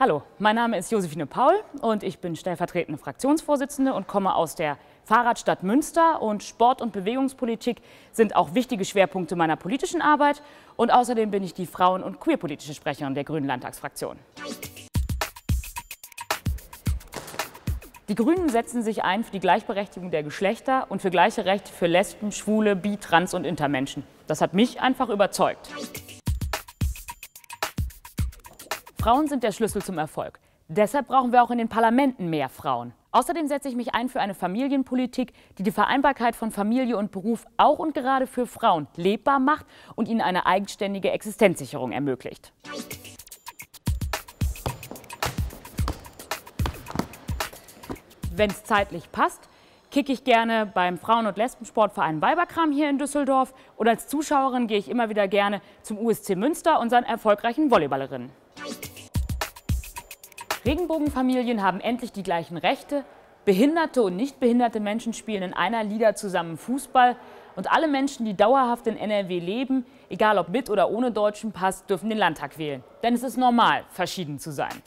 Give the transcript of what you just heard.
Hallo, mein Name ist Josephine Paul und ich bin stellvertretende Fraktionsvorsitzende und komme aus der Fahrradstadt Münster und Sport- und Bewegungspolitik sind auch wichtige Schwerpunkte meiner politischen Arbeit und außerdem bin ich die Frauen- und queerpolitische Sprecherin der Grünen Landtagsfraktion. Die Grünen setzen sich ein für die Gleichberechtigung der Geschlechter und für gleiche Rechte für Lesben, Schwule, Bi, Trans und Intermenschen. Das hat mich einfach überzeugt. Frauen sind der Schlüssel zum Erfolg. Deshalb brauchen wir auch in den Parlamenten mehr Frauen. Außerdem setze ich mich ein für eine Familienpolitik, die die Vereinbarkeit von Familie und Beruf auch und gerade für Frauen lebbar macht und ihnen eine eigenständige Existenzsicherung ermöglicht. Wenn es zeitlich passt, kicke ich gerne beim Frauen- und Lesbensportverein Weiberkram hier in Düsseldorf und als Zuschauerin gehe ich immer wieder gerne zum USC Münster und seinen erfolgreichen Volleyballerinnen. Regenbogenfamilien haben endlich die gleichen Rechte. Behinderte und nicht behinderte Menschen spielen in einer Liga zusammen Fußball. Und alle Menschen, die dauerhaft in NRW leben, egal ob mit oder ohne deutschen Pass, dürfen den Landtag wählen. Denn es ist normal, verschieden zu sein.